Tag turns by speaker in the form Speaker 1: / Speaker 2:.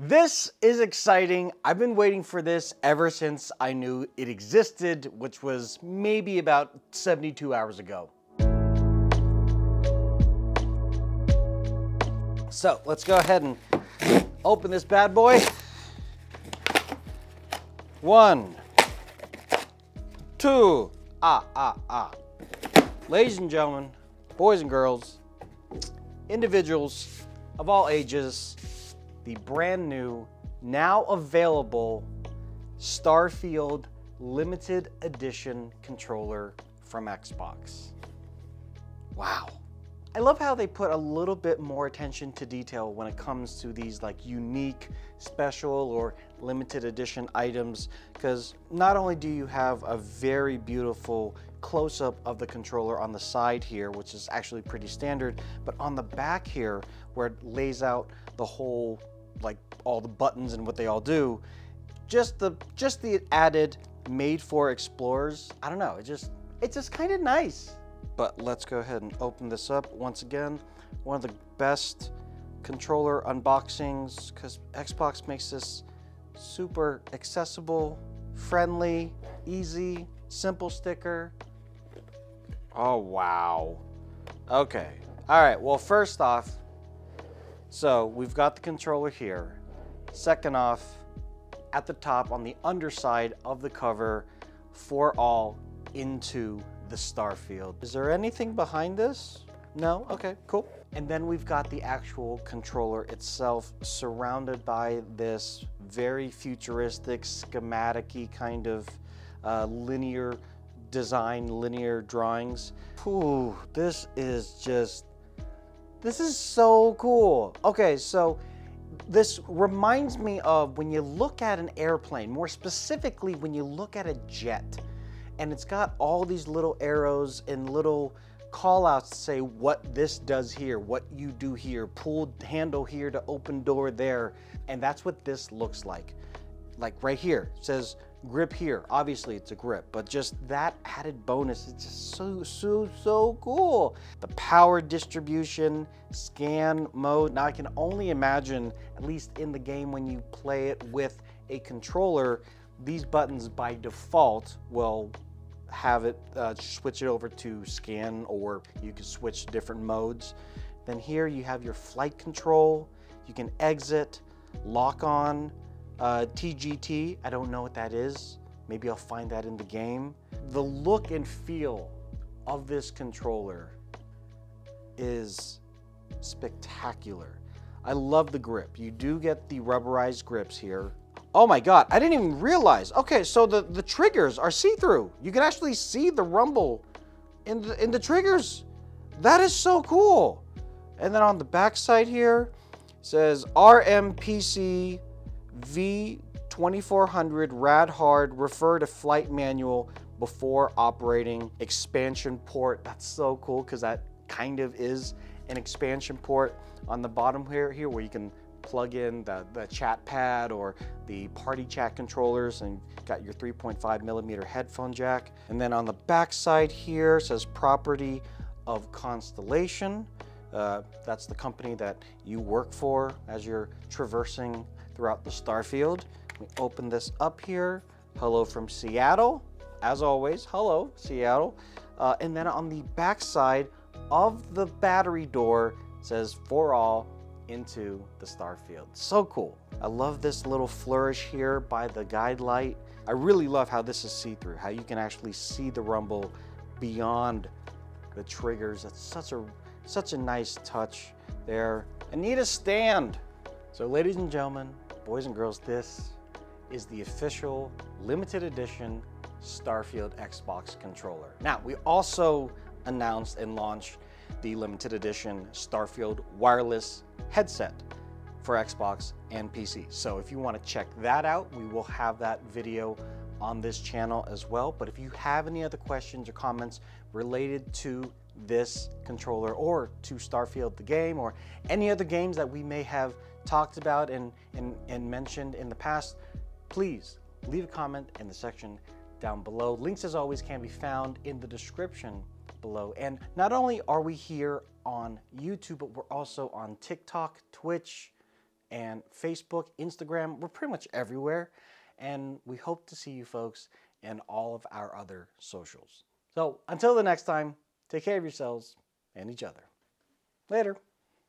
Speaker 1: This is exciting. I've been waiting for this ever since I knew it existed, which was maybe about 72 hours ago. So let's go ahead and open this bad boy. One, two, ah, ah, ah. Ladies and gentlemen, boys and girls, individuals of all ages, the brand new, now available Starfield limited edition controller from Xbox. Wow. I love how they put a little bit more attention to detail when it comes to these like unique, special, or limited edition items because not only do you have a very beautiful close-up of the controller on the side here, which is actually pretty standard, but on the back here where it lays out the whole like all the buttons and what they all do, just the just the added made for explorers, I don't know, it just it's just kind of nice. But let's go ahead and open this up once again. One of the best controller unboxings because Xbox makes this super accessible, friendly, easy, simple sticker. Oh, wow. Okay. All right. Well, first off, so we've got the controller here. Second off, at the top on the underside of the cover, for all into the Starfield. Is there anything behind this? No? Okay, cool. And then we've got the actual controller itself surrounded by this very futuristic, schematic kind of uh, linear design, linear drawings. Ooh, this is just, this is so cool. Okay, so this reminds me of when you look at an airplane, more specifically when you look at a jet and it's got all these little arrows and little call outs to say what this does here, what you do here, pull handle here to open door there. And that's what this looks like. Like right here, says grip here. Obviously it's a grip, but just that added bonus, it's just so, so, so cool. The power distribution, scan mode. Now I can only imagine, at least in the game when you play it with a controller, these buttons by default will have it uh, switch it over to scan or you can switch different modes. Then here you have your flight control. You can exit, lock on, uh, TGT. I don't know what that is. Maybe I'll find that in the game. The look and feel of this controller is spectacular. I love the grip. You do get the rubberized grips here. Oh my God, I didn't even realize. Okay, so the, the triggers are see-through. You can actually see the rumble in the, in the triggers. That is so cool. And then on the back side here, says RMPC V2400 rad hard, refer to flight manual before operating expansion port. That's so cool because that kind of is an expansion port on the bottom here, here where you can plug in the, the chat pad or the party chat controllers and got your 3.5 millimeter headphone jack. And then on the back side here says property of Constellation. Uh, that's the company that you work for as you're traversing throughout the Starfield. We open this up here. Hello from Seattle. As always, hello, Seattle. Uh, and then on the back side of the battery door says for all into the Starfield. So cool. I love this little flourish here by the guide light. I really love how this is see-through, how you can actually see the rumble beyond the triggers. That's such a such a nice touch there. I need a stand. So ladies and gentlemen, boys and girls, this is the official limited edition Starfield Xbox controller. Now, we also announced and launched the limited edition Starfield wireless headset for Xbox and PC. So if you want to check that out, we will have that video on this channel as well. But if you have any other questions or comments related to this controller or to Starfield the game or any other games that we may have talked about and, and, and mentioned in the past, please leave a comment in the section down below. Links as always can be found in the description below. And not only are we here on YouTube, but we're also on TikTok, Twitch, and Facebook, Instagram. We're pretty much everywhere. And we hope to see you folks in all of our other socials. So until the next time, take care of yourselves and each other. Later.